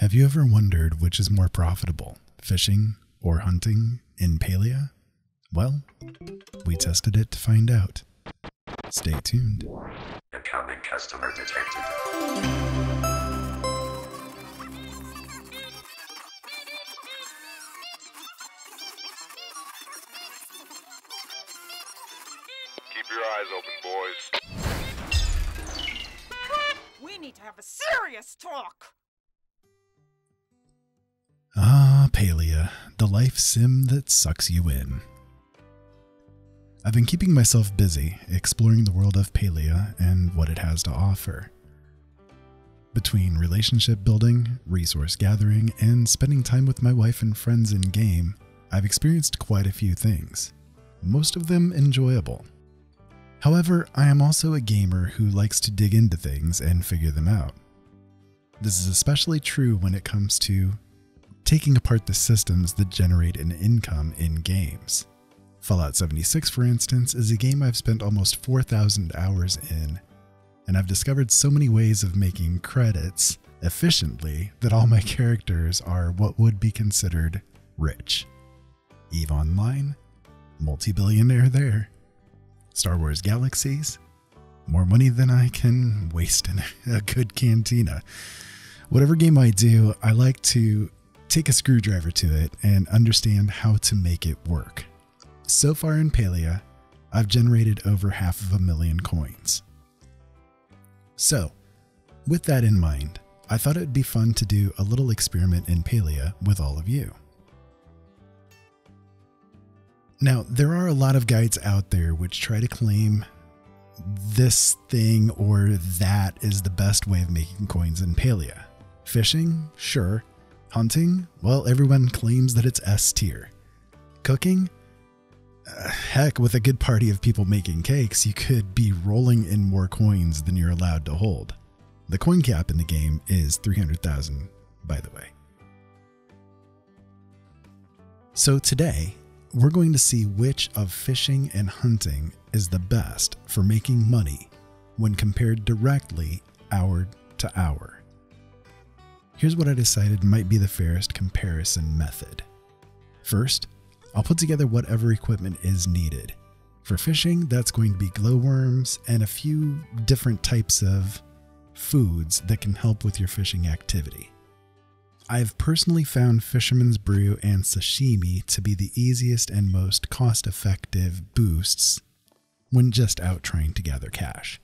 Have you ever wondered which is more profitable, fishing or hunting in Palia? Well, we tested it to find out. Stay tuned. Incoming customer detected. Keep your eyes open, boys. We need to have a serious talk. Palia, the life sim that sucks you in. I've been keeping myself busy exploring the world of Palia and what it has to offer. Between relationship building, resource gathering, and spending time with my wife and friends in game, I've experienced quite a few things, most of them enjoyable. However, I am also a gamer who likes to dig into things and figure them out. This is especially true when it comes to taking apart the systems that generate an income in games. Fallout 76, for instance, is a game I've spent almost 4,000 hours in, and I've discovered so many ways of making credits efficiently that all my characters are what would be considered rich. EVE Online, multi billionaire there. Star Wars Galaxies, more money than I can waste in a good cantina. Whatever game I do, I like to take a screwdriver to it and understand how to make it work. So far in Palia, I've generated over half of a million coins. So, with that in mind, I thought it'd be fun to do a little experiment in Palia with all of you. Now, there are a lot of guides out there which try to claim this thing or that is the best way of making coins in Palia. Fishing? Sure. Hunting? Well, everyone claims that it's S tier. Cooking? Uh, heck, with a good party of people making cakes, you could be rolling in more coins than you're allowed to hold. The coin cap in the game is 300,000, by the way. So today, we're going to see which of fishing and hunting is the best for making money when compared directly hour to hour. Here's what I decided might be the fairest comparison method. First, I'll put together whatever equipment is needed. For fishing, that's going to be glowworms and a few different types of foods that can help with your fishing activity. I've personally found Fisherman's Brew and Sashimi to be the easiest and most cost effective boosts when just out trying to gather cash.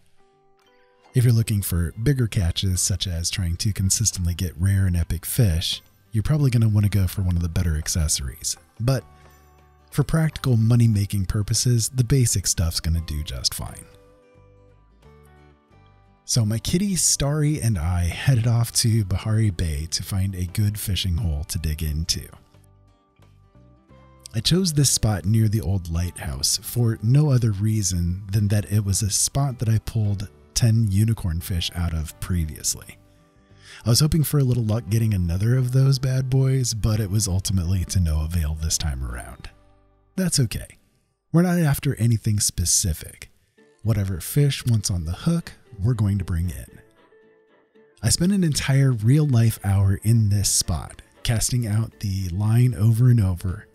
If you're looking for bigger catches, such as trying to consistently get rare and epic fish, you're probably going to want to go for one of the better accessories. But for practical money making purposes, the basic stuff's going to do just fine. So my kitty Starry and I headed off to Bahari Bay to find a good fishing hole to dig into. I chose this spot near the old lighthouse for no other reason than that it was a spot that I pulled 10 unicorn fish out of previously. I was hoping for a little luck getting another of those bad boys, but it was ultimately to no avail this time around. That's okay. We're not after anything specific. Whatever fish wants on the hook, we're going to bring in. I spent an entire real life hour in this spot, casting out the line over and over.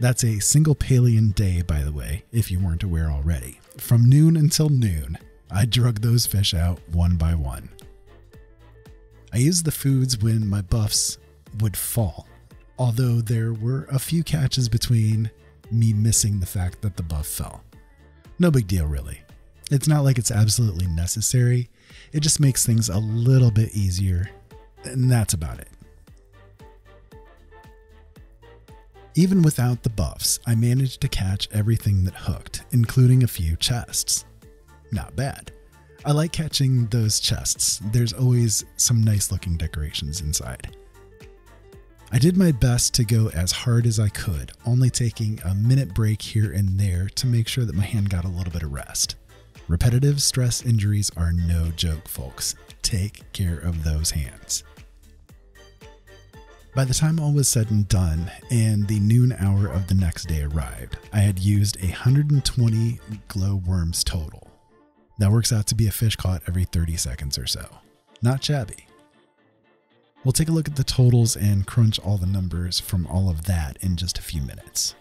That's a single Palian day, by the way, if you weren't aware already. From noon until noon, I drug those fish out one by one. I used the foods when my buffs would fall, although there were a few catches between me missing the fact that the buff fell. No big deal, really. It's not like it's absolutely necessary, it just makes things a little bit easier, and that's about it. Even without the buffs, I managed to catch everything that hooked, including a few chests. Not bad. I like catching those chests, there's always some nice looking decorations inside. I did my best to go as hard as I could, only taking a minute break here and there to make sure that my hand got a little bit of rest. Repetitive stress injuries are no joke, folks. Take care of those hands. By the time all was said and done, and the noon hour of the next day arrived, I had used 120 glow worms total. That works out to be a fish caught every 30 seconds or so. Not shabby. We'll take a look at the totals and crunch all the numbers from all of that in just a few minutes.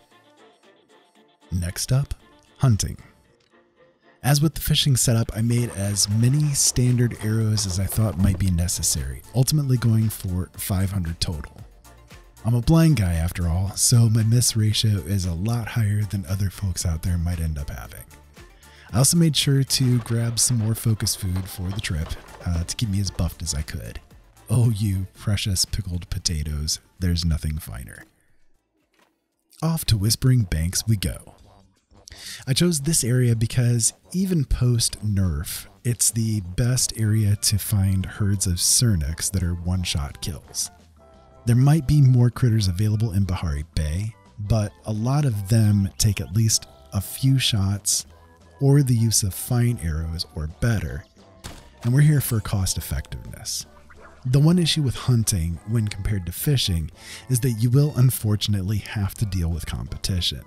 Next up, hunting. As with the fishing setup, I made as many standard arrows as I thought might be necessary, ultimately going for 500 total. I'm a blind guy after all, so my miss ratio is a lot higher than other folks out there might end up having. I also made sure to grab some more focus food for the trip uh, to keep me as buffed as I could. Oh, you precious pickled potatoes, there's nothing finer. Off to Whispering Banks we go. I chose this area because even post nerf, it's the best area to find herds of Sernuks that are one shot kills. There might be more critters available in Bahari Bay, but a lot of them take at least a few shots or the use of fine arrows or better, and we're here for cost effectiveness. The one issue with hunting when compared to fishing is that you will unfortunately have to deal with competition.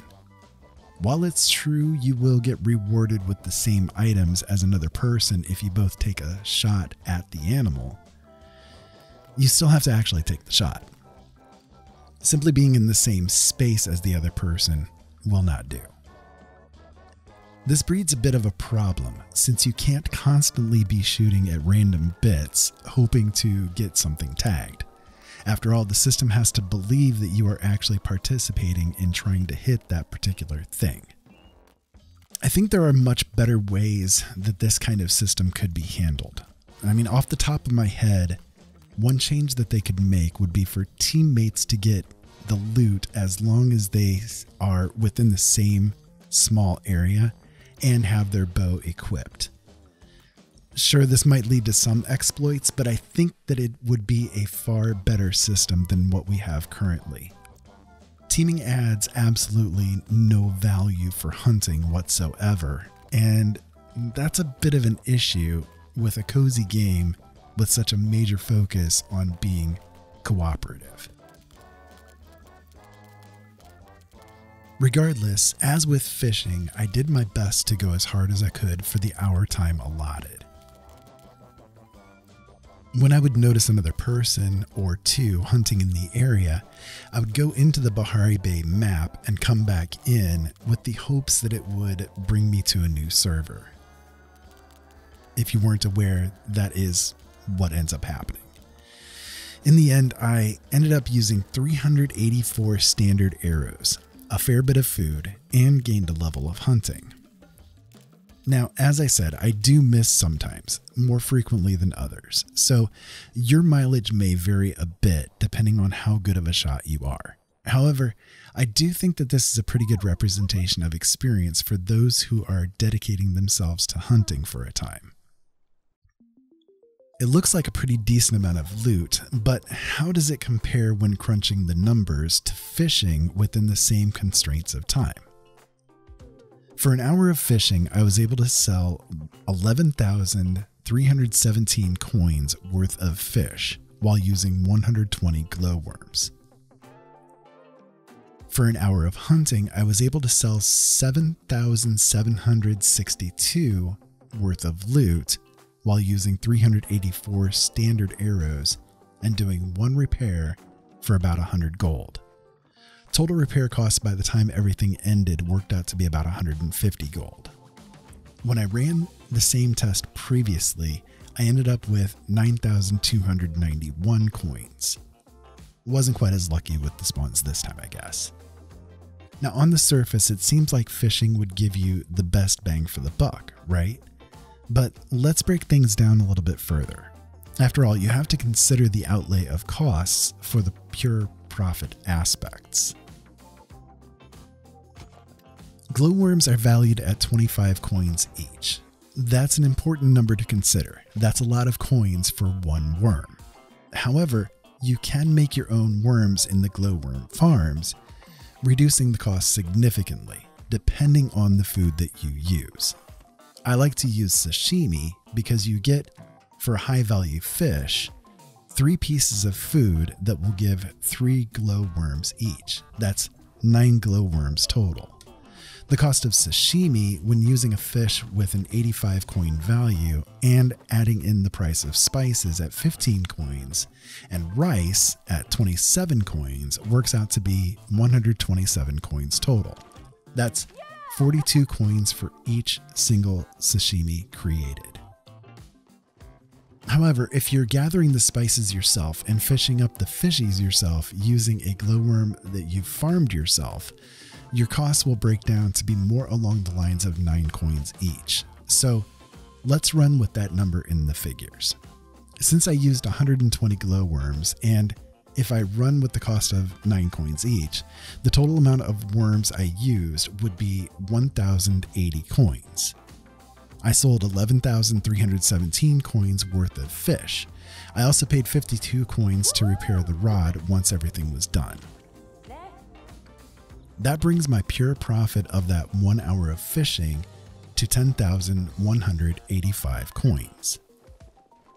While it's true you will get rewarded with the same items as another person if you both take a shot at the animal, you still have to actually take the shot. Simply being in the same space as the other person will not do. This breeds a bit of a problem since you can't constantly be shooting at random bits hoping to get something tagged. After all, the system has to believe that you are actually participating in trying to hit that particular thing. I think there are much better ways that this kind of system could be handled. I mean, off the top of my head, one change that they could make would be for teammates to get the loot as long as they are within the same small area and have their bow equipped. Sure, this might lead to some exploits, but I think that it would be a far better system than what we have currently. Teaming adds absolutely no value for hunting whatsoever, and that's a bit of an issue with a cozy game with such a major focus on being cooperative. Regardless, as with fishing, I did my best to go as hard as I could for the hour time allotted. When I would notice another person or two hunting in the area, I would go into the Bahari Bay map and come back in with the hopes that it would bring me to a new server. If you weren't aware, that is what ends up happening. In the end, I ended up using 384 standard arrows, a fair bit of food, and gained a level of hunting. Now, as I said, I do miss sometimes, more frequently than others, so your mileage may vary a bit depending on how good of a shot you are. However, I do think that this is a pretty good representation of experience for those who are dedicating themselves to hunting for a time. It looks like a pretty decent amount of loot, but how does it compare when crunching the numbers to fishing within the same constraints of time? For an hour of fishing, I was able to sell 11,317 coins worth of fish while using 120 glowworms. For an hour of hunting, I was able to sell 7,762 worth of loot while using 384 standard arrows and doing one repair for about 100 gold. Total repair costs by the time everything ended worked out to be about 150 gold. When I ran the same test previously, I ended up with 9,291 coins. Wasn't quite as lucky with the spawns this time, I guess. Now, on the surface, it seems like fishing would give you the best bang for the buck, right? But let's break things down a little bit further. After all, you have to consider the outlay of costs for the pure profit aspects. Glowworms are valued at 25 coins each. That's an important number to consider. That's a lot of coins for one worm. However, you can make your own worms in the glowworm farms, reducing the cost significantly depending on the food that you use. I like to use sashimi because you get, for high value fish, three pieces of food that will give three glowworms each. That's nine glowworms total. The cost of sashimi when using a fish with an 85 coin value and adding in the price of spices at 15 coins and rice at 27 coins works out to be 127 coins total. That's 42 coins for each single sashimi created. However, if you're gathering the spices yourself and fishing up the fishies yourself using a glowworm that you've farmed yourself, your costs will break down to be more along the lines of 9 coins each. So let's run with that number in the figures. Since I used 120 glowworms, and if I run with the cost of 9 coins each, the total amount of worms I used would be 1,080 coins. I sold 11,317 coins worth of fish. I also paid 52 coins to repair the rod once everything was done. That brings my pure profit of that one hour of fishing to 10,185 coins.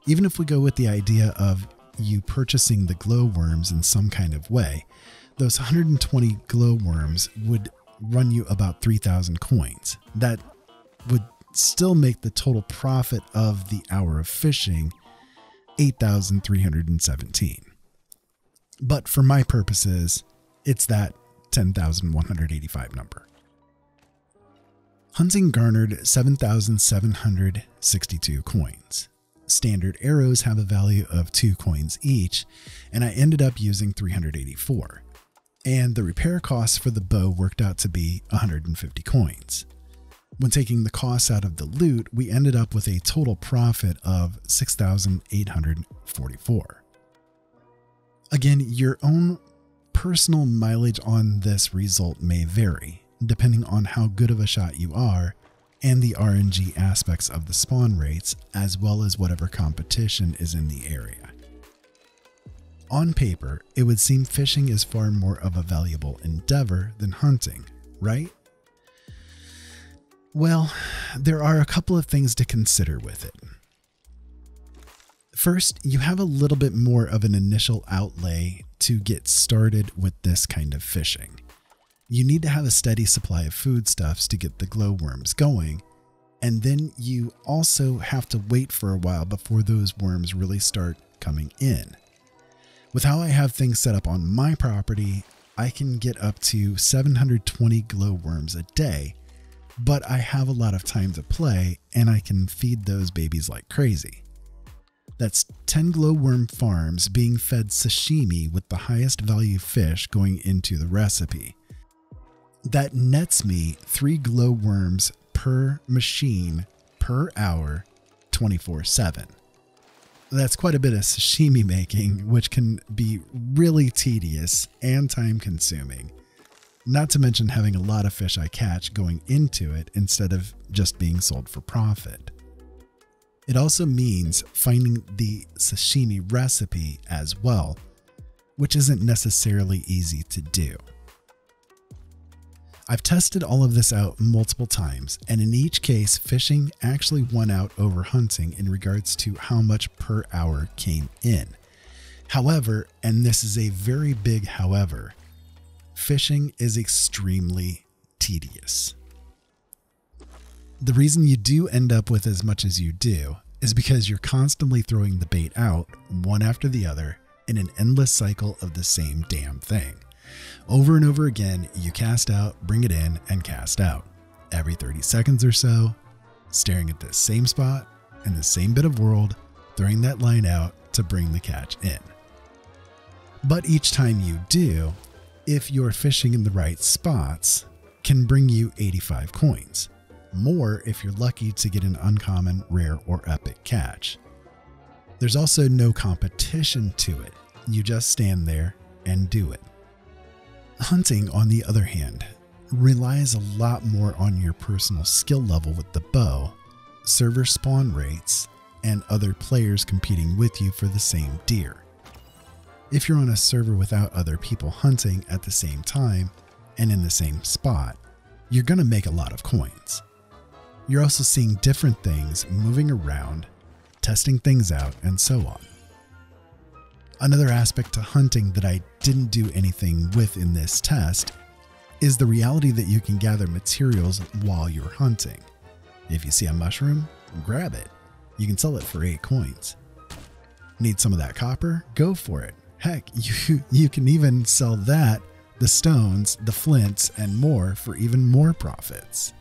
Even if we go with the idea of you purchasing the glowworms in some kind of way, those 120 glowworms would run you about 3,000 coins. That would still make the total profit of the hour of fishing 8,317. But for my purposes, it's that 10,185 number. Hunting garnered 7,762 coins. Standard arrows have a value of 2 coins each, and I ended up using 384. And the repair costs for the bow worked out to be 150 coins. When taking the costs out of the loot, we ended up with a total profit of 6,844. Again, your own personal mileage on this result may vary, depending on how good of a shot you are and the RNG aspects of the spawn rates, as well as whatever competition is in the area. On paper, it would seem fishing is far more of a valuable endeavor than hunting, right? Well, there are a couple of things to consider with it. First, you have a little bit more of an initial outlay to get started with this kind of fishing. You need to have a steady supply of foodstuffs to get the glowworms going, and then you also have to wait for a while before those worms really start coming in. With how I have things set up on my property, I can get up to 720 glowworms a day, but I have a lot of time to play and I can feed those babies like crazy. That's 10 glowworm farms being fed sashimi with the highest value fish going into the recipe. That nets me 3 glowworms per machine per hour 24 7. That's quite a bit of sashimi making, which can be really tedious and time consuming. Not to mention having a lot of fish I catch going into it instead of just being sold for profit. It also means finding the sashimi recipe as well, which isn't necessarily easy to do. I've tested all of this out multiple times, and in each case, fishing actually won out over hunting in regards to how much per hour came in. However, and this is a very big however, fishing is extremely tedious. The reason you do end up with as much as you do is because you're constantly throwing the bait out, one after the other, in an endless cycle of the same damn thing. Over and over again, you cast out, bring it in, and cast out. Every 30 seconds or so, staring at the same spot and the same bit of world, throwing that line out to bring the catch in. But each time you do, if you're fishing in the right spots, can bring you 85 coins more if you're lucky to get an uncommon, rare, or epic catch. There's also no competition to it, you just stand there and do it. Hunting, on the other hand, relies a lot more on your personal skill level with the bow, server spawn rates, and other players competing with you for the same deer. If you're on a server without other people hunting at the same time and in the same spot, you're going to make a lot of coins. You're also seeing different things moving around, testing things out, and so on. Another aspect to hunting that I didn't do anything with in this test is the reality that you can gather materials while you're hunting. If you see a mushroom, grab it. You can sell it for 8 coins. Need some of that copper? Go for it. Heck, you, you can even sell that, the stones, the flints, and more for even more profits.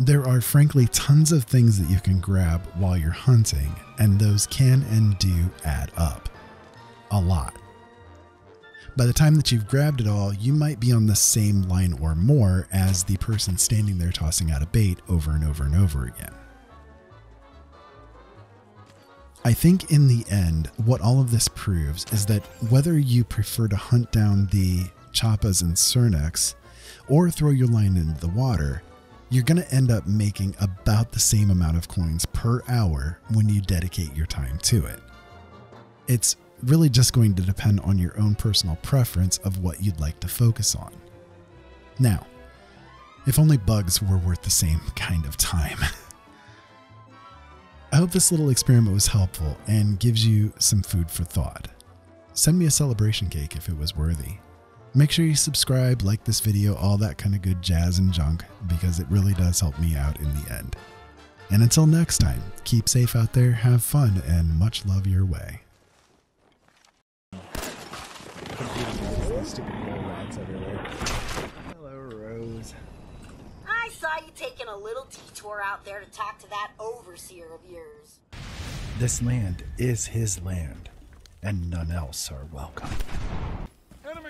There are frankly tons of things that you can grab while you're hunting, and those can and do add up. A lot. By the time that you've grabbed it all, you might be on the same line or more as the person standing there tossing out a bait over and over and over again. I think in the end, what all of this proves is that whether you prefer to hunt down the chapaas and sernuks or throw your line into the water, you're going to end up making about the same amount of coins per hour when you dedicate your time to it. It's really just going to depend on your own personal preference of what you'd like to focus on. Now, if only bugs were worth the same kind of time. I hope this little experiment was helpful and gives you some food for thought. Send me a celebration cake if it was worthy. Make sure you subscribe, like this video, all that kind of good jazz and junk, because it really does help me out in the end. And until next time, keep safe out there, have fun, and much love your way. Hello, Rose. I saw you taking a little detour out there to talk to that overseer of yours. This land is his land, and none else are welcome.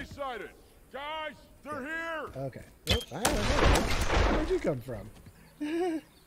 Enemy sighted! Guys, they're here! Okay. Oh. Where'd you come from?